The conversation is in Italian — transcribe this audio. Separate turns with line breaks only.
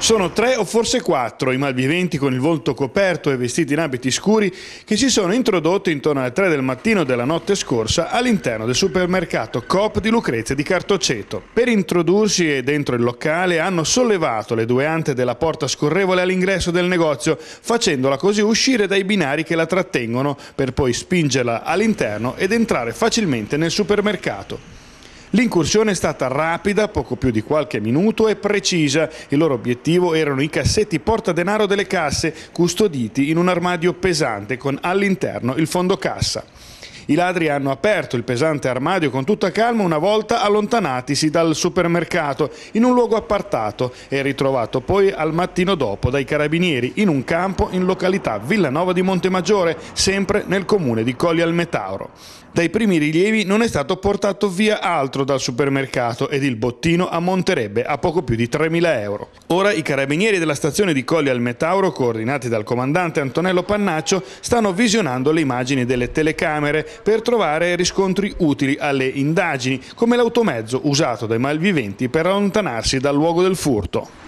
Sono tre o forse quattro i malviventi con il volto coperto e vestiti in abiti scuri che si sono introdotti intorno alle tre del mattino della notte scorsa all'interno del supermercato Coop di Lucrezia di Cartoceto. Per introdursi dentro il locale hanno sollevato le due ante della porta scorrevole all'ingresso del negozio, facendola così uscire dai binari che la trattengono per poi spingerla all'interno ed entrare facilmente nel supermercato. L'incursione è stata rapida, poco più di qualche minuto, e precisa. Il loro obiettivo erano i cassetti portadenaro delle casse, custoditi in un armadio pesante con all'interno il fondo cassa. I ladri hanno aperto il pesante armadio con tutta calma una volta allontanatisi dal supermercato in un luogo appartato e ritrovato poi al mattino dopo dai carabinieri in un campo in località Villanova di Montemaggiore, sempre nel comune di Colli al Metauro. Dai primi rilievi non è stato portato via altro dal supermercato ed il bottino ammonterebbe a poco più di 3.000 euro. Ora i carabinieri della stazione di Colli al Metauro, coordinati dal comandante Antonello Pannaccio, stanno visionando le immagini delle telecamere per trovare riscontri utili alle indagini, come l'automezzo usato dai malviventi per allontanarsi dal luogo del furto.